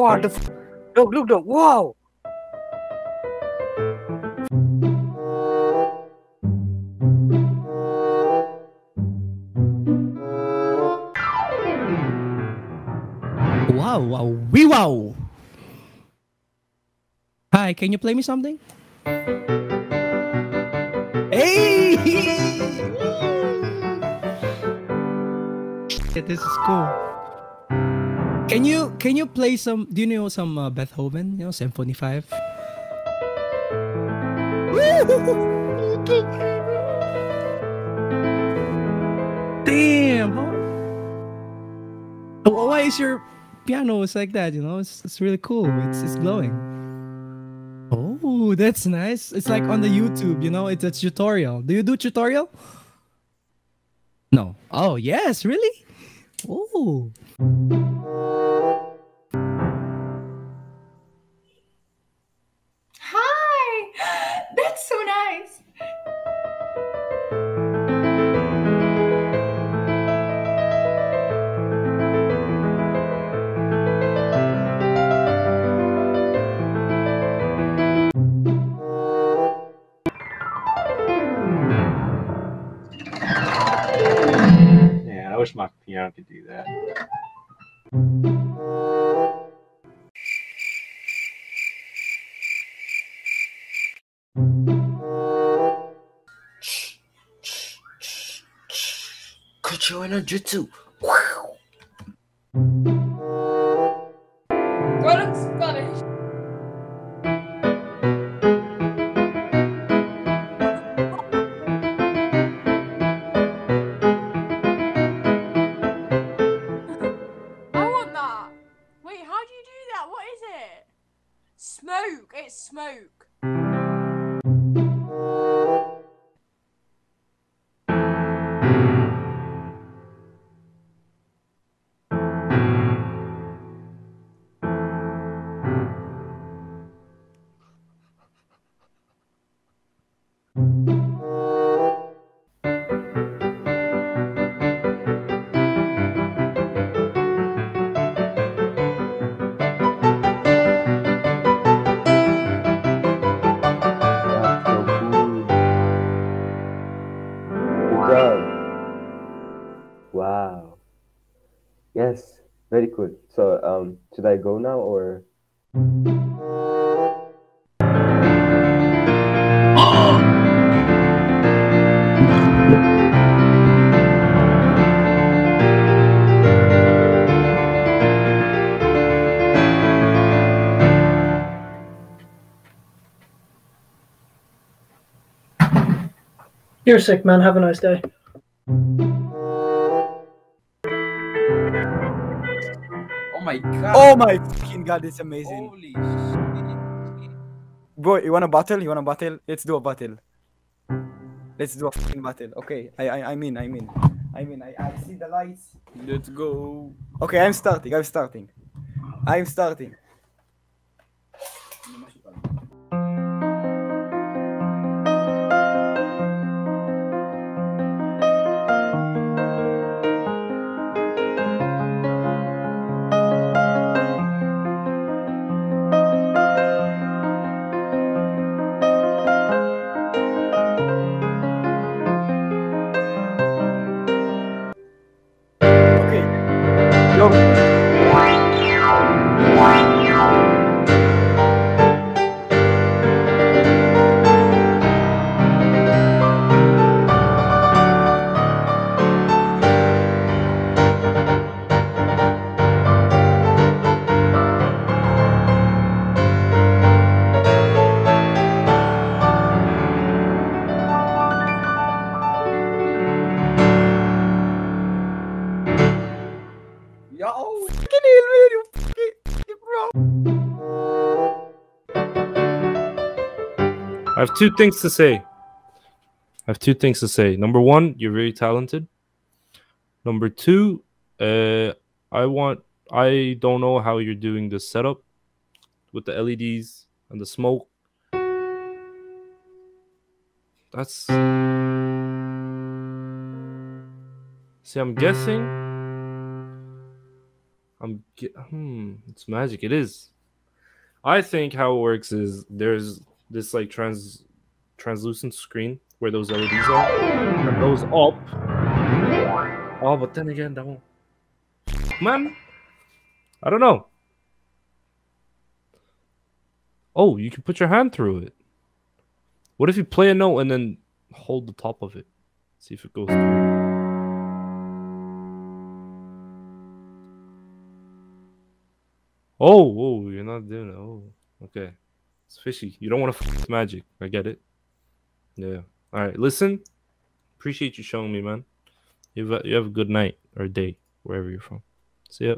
What the? F- look, look, look! Wow! Wow, wow, wee wow. Hi, can you play me something? Hey! This is cool. Can you can you play some? Do you know some uh, Beethoven? You know Symphony Five. Damn! Oh, Why is your piano is like that? You know, it's it's really cool. It's it's glowing. Oh, that's nice. It's like on the YouTube. You know, it's a tutorial. Do you do tutorial? No. Oh yes, really? Oh. Wish my piano could do that. Kucho no jutsu. How do you do that? What is it? Smoke. It's smoke. Yes, very cool. So, um, should I go now or? You're sick, man. Have a nice day. God! Oh my fucking god, it's amazing. Holy shit! Bro, you wanna battle? You wanna battle? Let's do a battle. Let's do a fucking battle. Okay, I I I mean I mean I mean I I see the lights. Let's go. Okay, I'm starting. I'm starting. I'm starting. I have two things to say. I have two things to say. Number one, you're very talented. Number two, uh, I want. I don't know how you're doing this setup with the LEDs and the smoke. That's. See, I'm guessing. I'm ge- hmm, it's magic. It is. I think how it works is there's this like trans translucent screen where those LEDs are, and those up. Oh, but then again, that won't. Man, I don't know. Oh, you can put your hand through it. What if you play a note and then hold the top of it? See if it goes through. Oh, whoa, you're not doing it. Oh, okay. It's fishy. You don't want to f magic. I get it. Yeah. All right. Listen. Appreciate you showing me, man. You have a, you have a good night or day wherever you're from. See ya.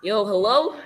Yo, hello?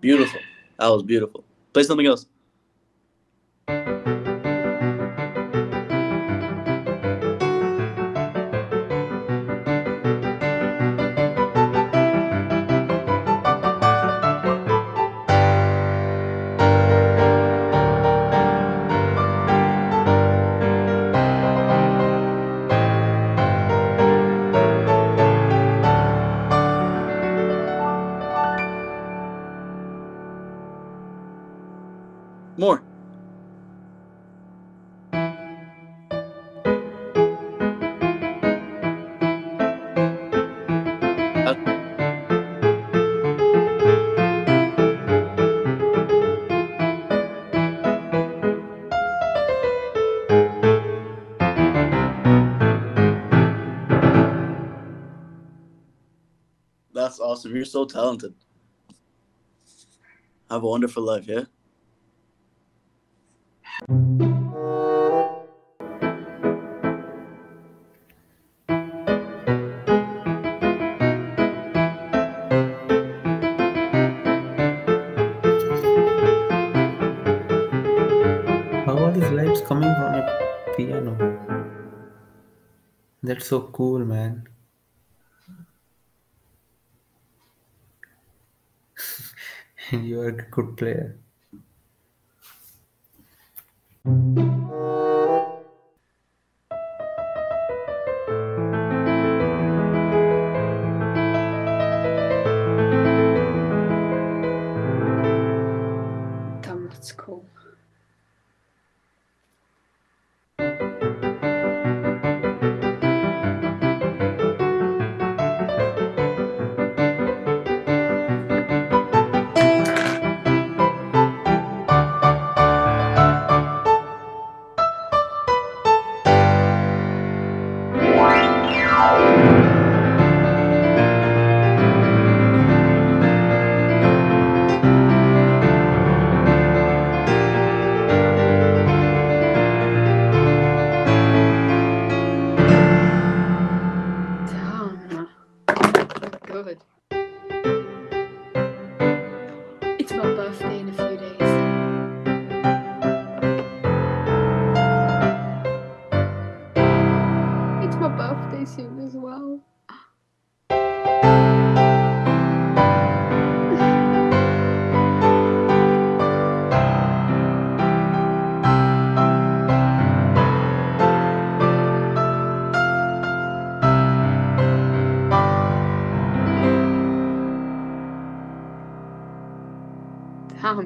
Beautiful. That was beautiful. Play something else. That's awesome. You're so talented. Have a wonderful life, yeah? How are these lights coming from a piano? That's so cool, man. You're a good player.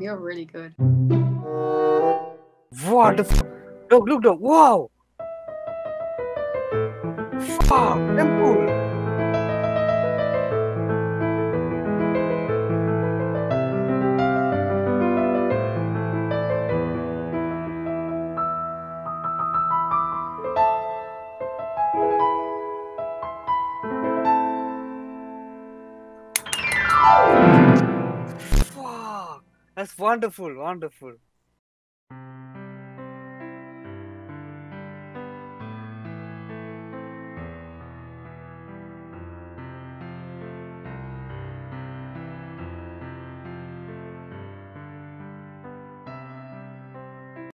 You're really good. What the f- Look, look, look. Wow. Fuck. Damn. That's wonderful, wonderful.